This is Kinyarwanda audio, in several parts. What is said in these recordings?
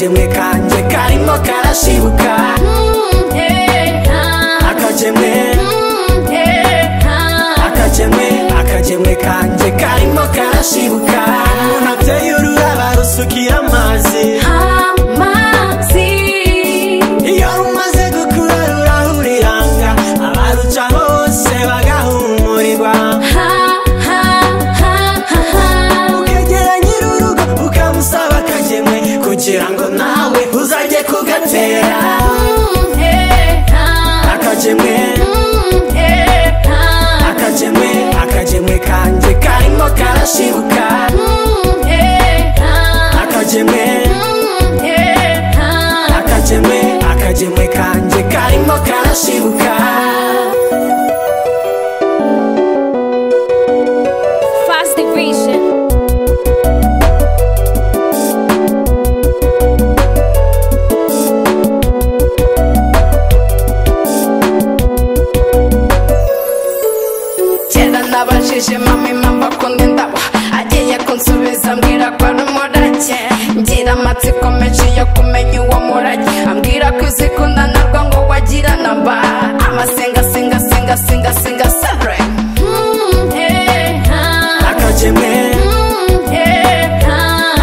akagemwe kanjye karimo karashibuka akagemwe akagemwe akagemwe kanjye karimo karashibuka umuntu ateye nawe uzajye kugatera. Akagemwe akagemwe akagemwe kanjye karimo karashibuka. Akagemwe akagemwe akagemwe kanjye karimo karashibuka. Nabajije mama impamvu akunda indabo agiye kunsubiza ambwira ko ari umurage. Ngira amatsiko menshi yo kumenya uwo murage. Ambwira ko uzikunda narwo ngo wagira namba amasenga senga senga senga senga sebre akagemwe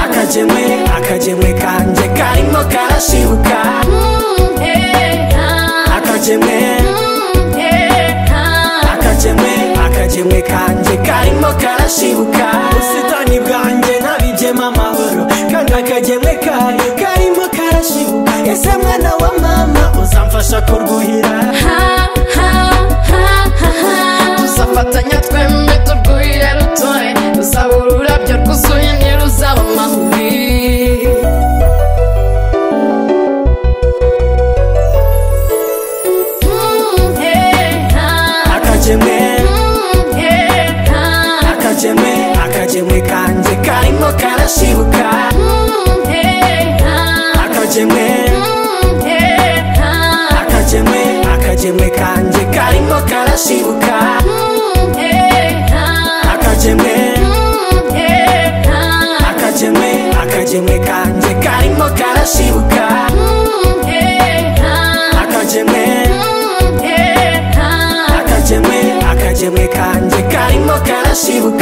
akagemwe akagemwe kanjye karimo karashibuka. Akagemwe akagemwe akagemwe kanjye karimo karashibuka. Ubusitani bwanjye nabibyemo amahoro kandi akagemwe kayo karimo karashibuka. Ese mwana wa mama uzamfasha kurwuhira? Tuzafatanya twembi turwuhire rutoye ruzaba ururabyo rwuzuye ntiruzaba amahuri akagemwe akagemwe akagemwe kanjye karimo karashibuka akagemwe akagemwe akagemwe kanjye karimo karashibuka akagemwe akagemwe akagemwe kanjye karimo karashibuka akagemwe akagemwe akagemwe kanjye karimo karashibuka